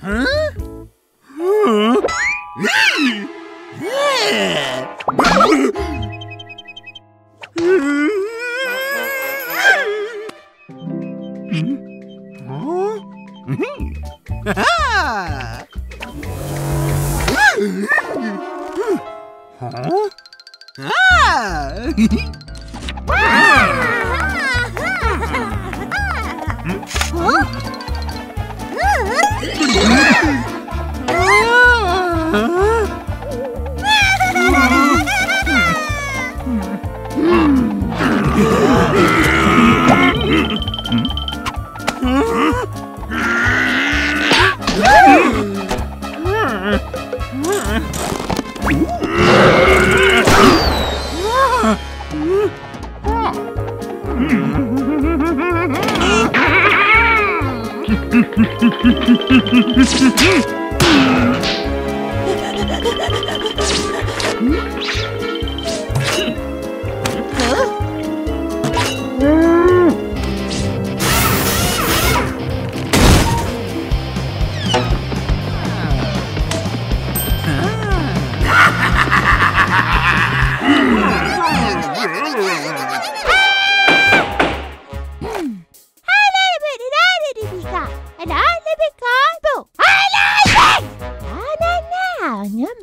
huh? Ah! 어?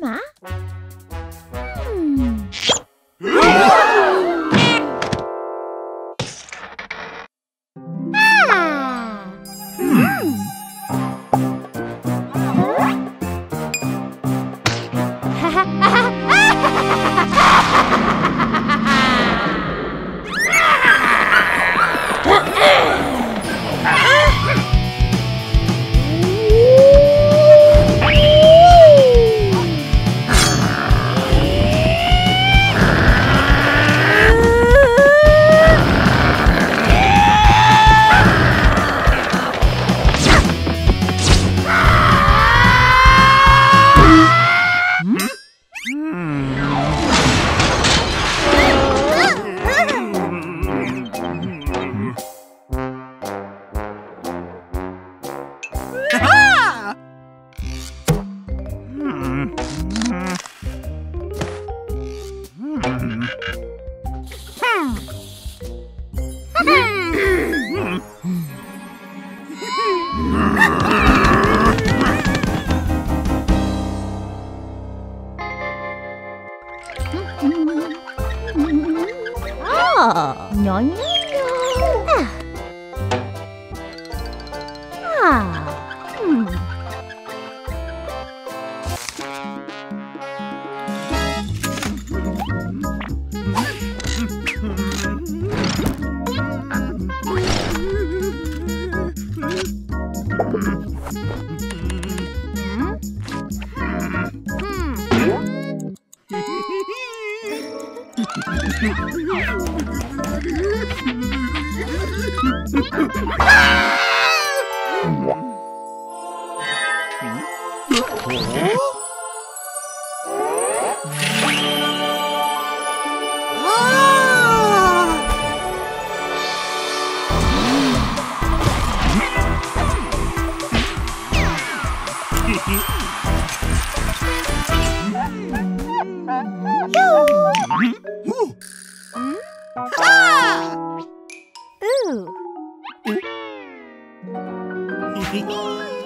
干嘛？你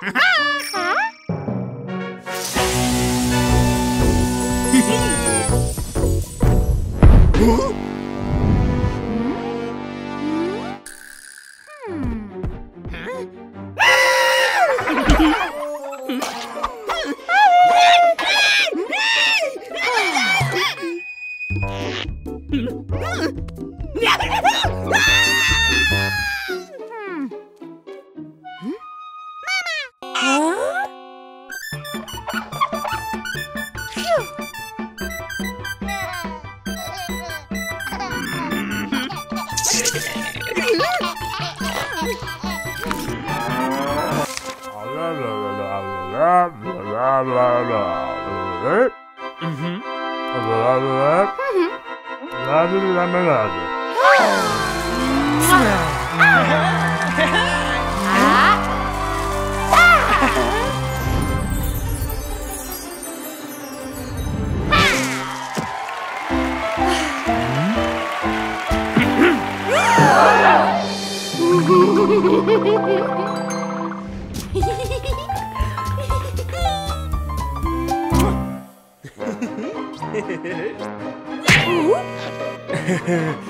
Huh? blah, blah, blah. Mm-hmm. Blah, blah, Mm-hmm. Blah, blah, blah, blah. Hehehehe Yeah.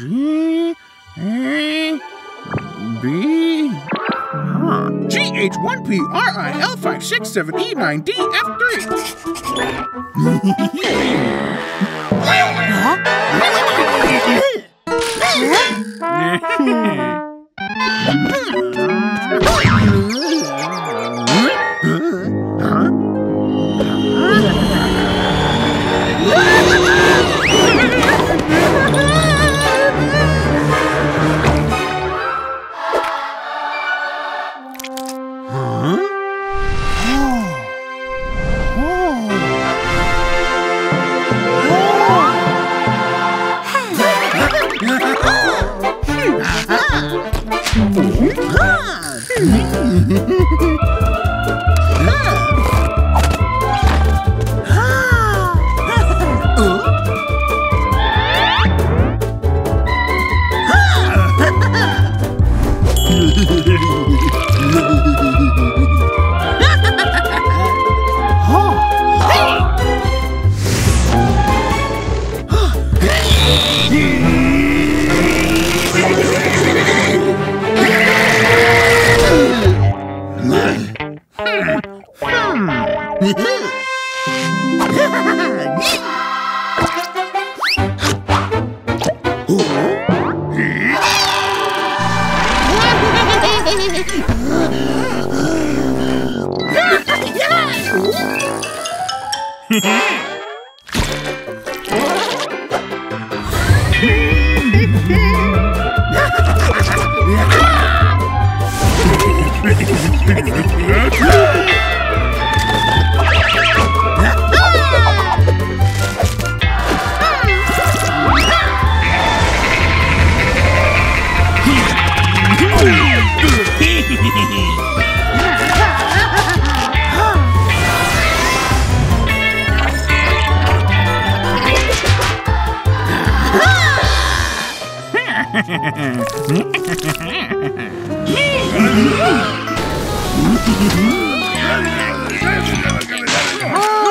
G A B ah, one P R I L five six seven E nine D F three. huh? Mm-hmm. Oh!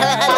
Yeah.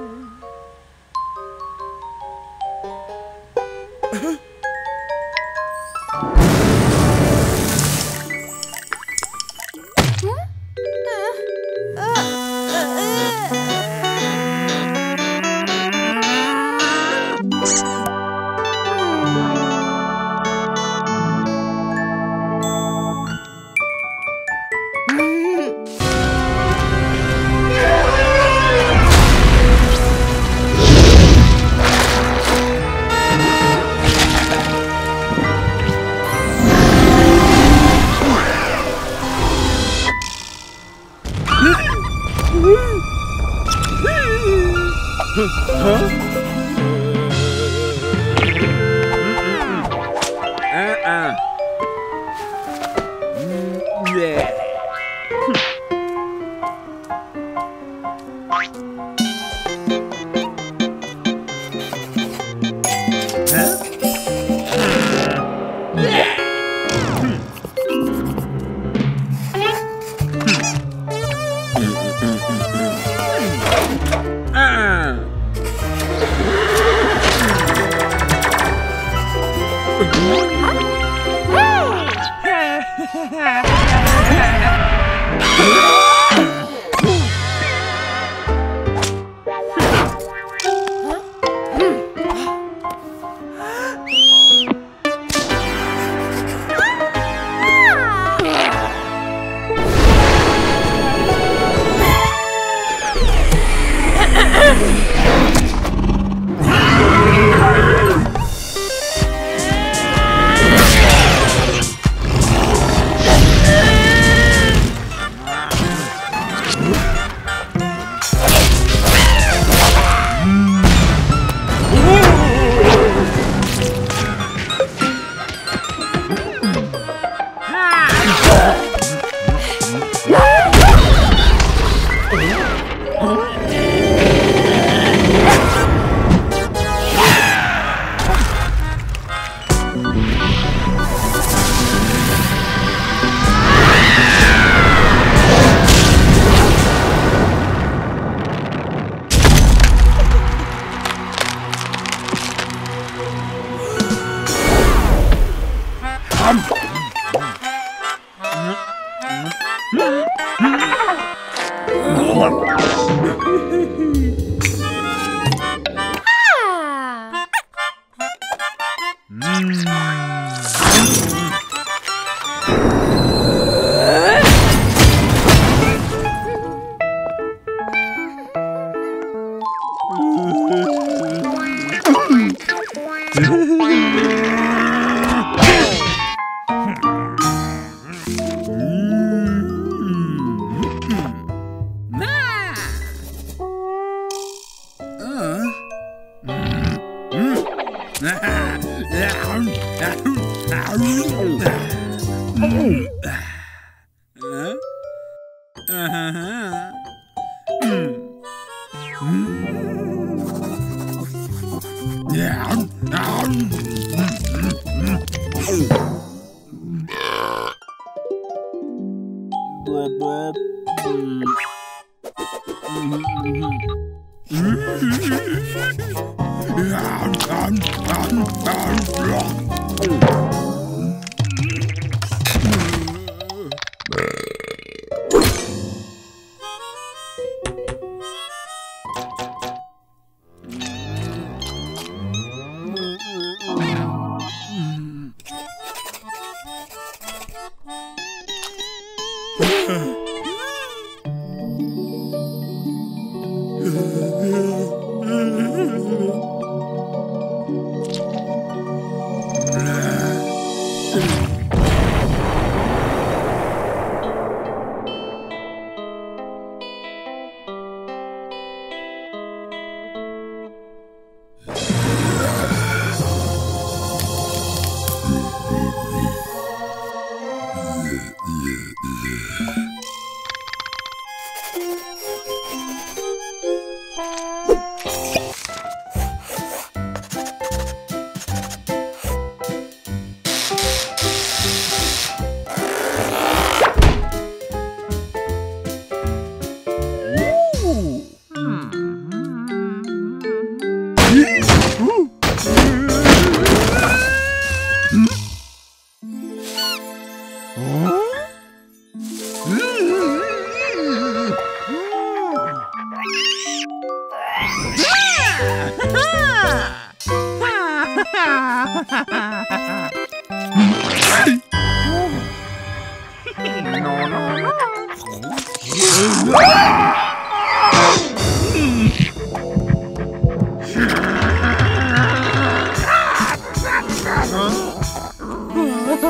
huh? Uh-uh. Mm, yeah.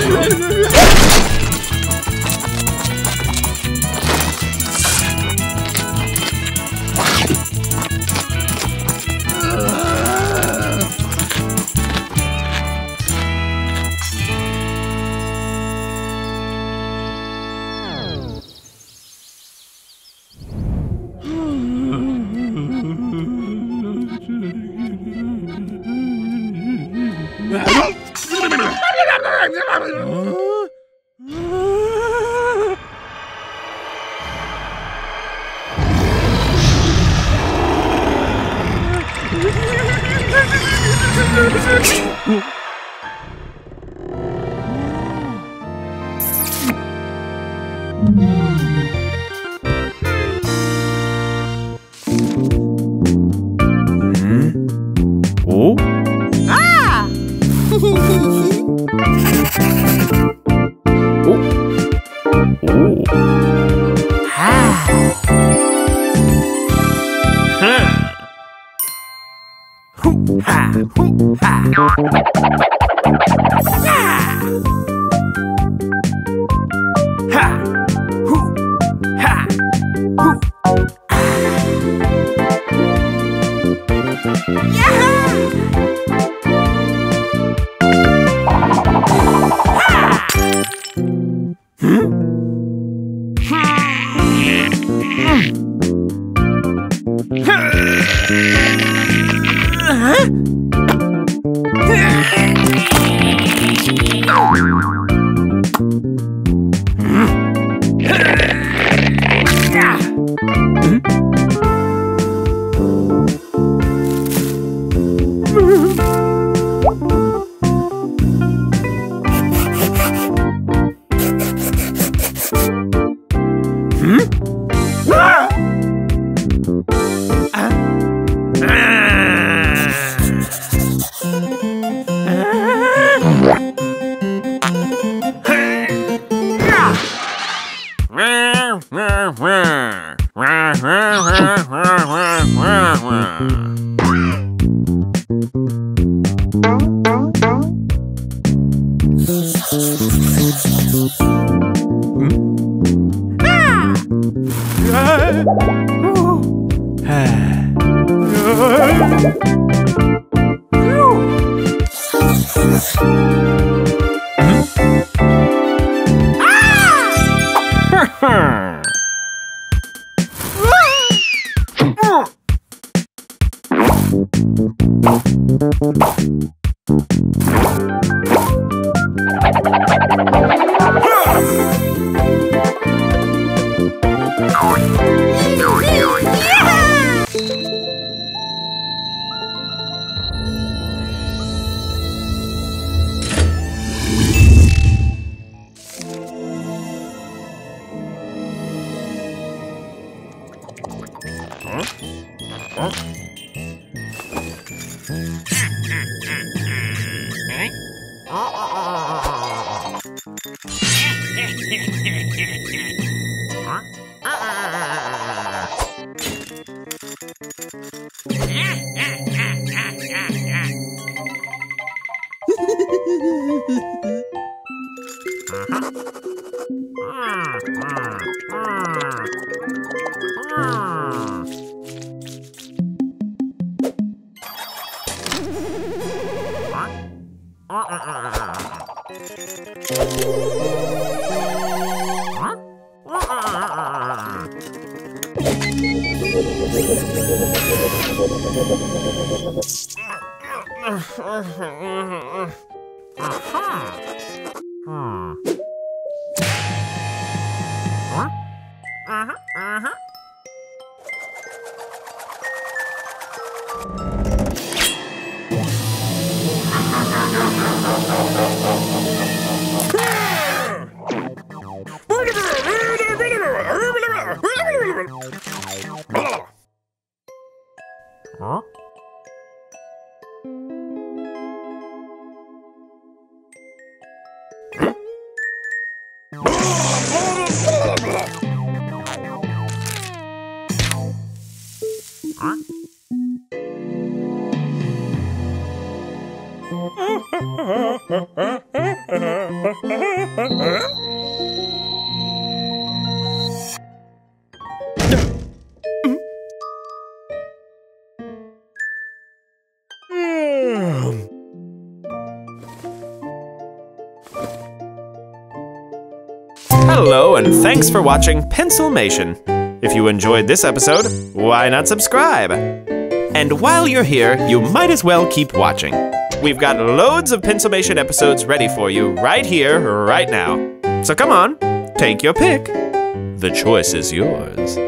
Ha! Ha! Hoo! Ha! Hoo! Hello, and thanks for watching Pencilmation. If you enjoyed this episode, why not subscribe? And while you're here, you might as well keep watching. We've got loads of Pencilmation episodes ready for you right here, right now. So come on, take your pick. The choice is yours.